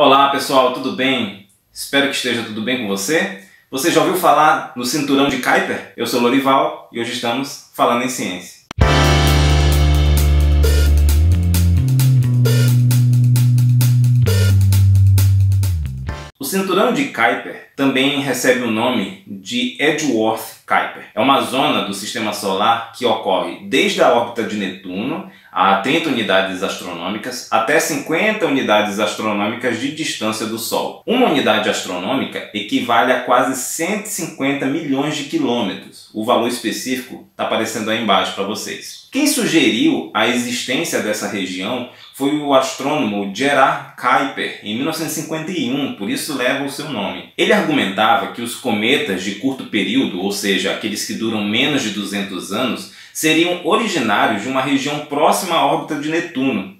Olá pessoal, tudo bem? Espero que esteja tudo bem com você. Você já ouviu falar no cinturão de Kuiper? Eu sou Lorival e hoje estamos falando em ciência. O cinturão de Kuiper também recebe o nome de Edgeworth Kuiper. É uma zona do sistema solar que ocorre desde a órbita de Netuno a 30 unidades astronômicas até 50 unidades astronômicas de distância do Sol. Uma unidade astronômica equivale a quase 150 milhões de quilômetros. O valor específico está aparecendo aí embaixo para vocês. Quem sugeriu a existência dessa região foi o astrônomo Gerard Kuiper em 1951, por isso leva o seu nome. Ele argumentava que os cometas de curto período, ou seja, aqueles que duram menos de 200 anos, seriam originários de uma região próxima à órbita de Netuno,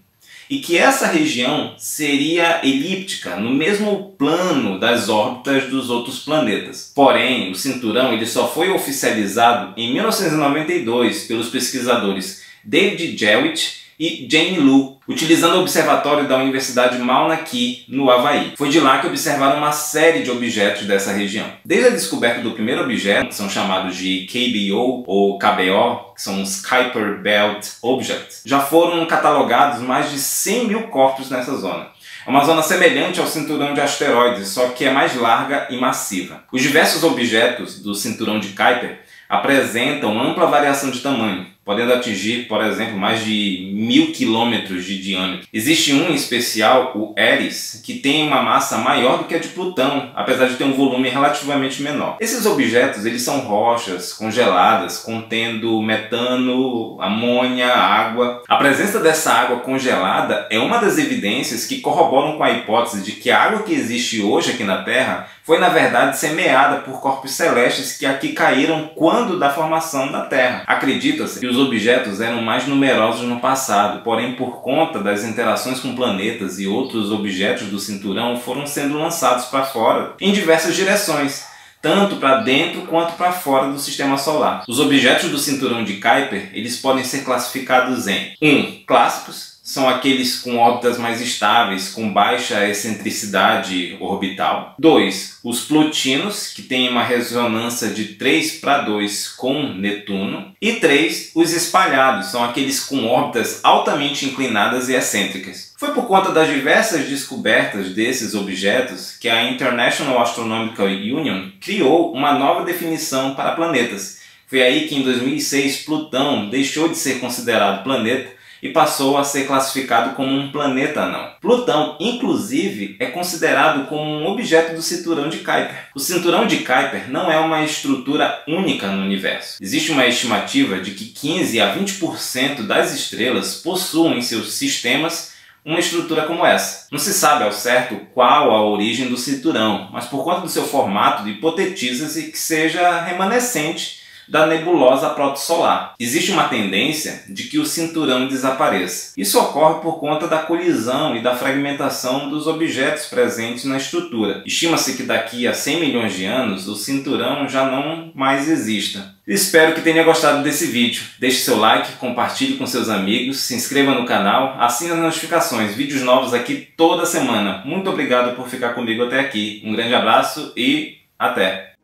e que essa região seria elíptica, no mesmo plano das órbitas dos outros planetas. Porém, o cinturão ele só foi oficializado em 1992 pelos pesquisadores David Jewitt e Jane Lu, utilizando o observatório da Universidade Mauna Kea, no Havaí. Foi de lá que observaram uma série de objetos dessa região. Desde a descoberta do primeiro objeto, que são chamados de KBO ou KBO, que são os Kuiper Belt Objects, já foram catalogados mais de 100 mil corpos nessa zona. É uma zona semelhante ao cinturão de asteroides, só que é mais larga e massiva. Os diversos objetos do cinturão de Kuiper apresentam ampla variação de tamanho, podendo atingir, por exemplo, mais de mil quilômetros de diâmetro. Existe um em especial, o Eris, que tem uma massa maior do que a de Plutão, apesar de ter um volume relativamente menor. Esses objetos eles são rochas congeladas contendo metano, amônia, água. A presença dessa água congelada é uma das evidências que corroboram com a hipótese de que a água que existe hoje aqui na Terra foi na verdade semeada por corpos celestes que aqui caíram quando da formação da Terra. Acredita-se que os objetos eram mais numerosos no passado, porém por conta das interações com planetas e outros objetos do cinturão foram sendo lançados para fora em diversas direções tanto para dentro quanto para fora do sistema solar. Os objetos do cinturão de Kuiper, eles podem ser classificados em 1. Um, clássicos, são aqueles com órbitas mais estáveis, com baixa excentricidade orbital. 2. Os plutinos, que têm uma ressonância de 3 para 2 com Netuno. E 3. Os espalhados, são aqueles com órbitas altamente inclinadas e excêntricas. Foi por conta das diversas descobertas desses objetos que a International Astronomical Union criou uma nova definição para planetas. Foi aí que em 2006 Plutão deixou de ser considerado planeta e passou a ser classificado como um planeta anão. Plutão, inclusive, é considerado como um objeto do cinturão de Kuiper. O cinturão de Kuiper não é uma estrutura única no universo. Existe uma estimativa de que 15 a 20% das estrelas possuem em seus sistemas uma estrutura como essa. Não se sabe ao certo qual a origem do cinturão, mas por conta do seu formato, hipotetiza-se que seja remanescente da nebulosa protosolar. Existe uma tendência de que o cinturão desapareça. Isso ocorre por conta da colisão e da fragmentação dos objetos presentes na estrutura. Estima-se que daqui a 100 milhões de anos o cinturão já não mais exista. Espero que tenha gostado desse vídeo. Deixe seu like, compartilhe com seus amigos, se inscreva no canal, assine as notificações, vídeos novos aqui toda semana. Muito obrigado por ficar comigo até aqui. Um grande abraço e até!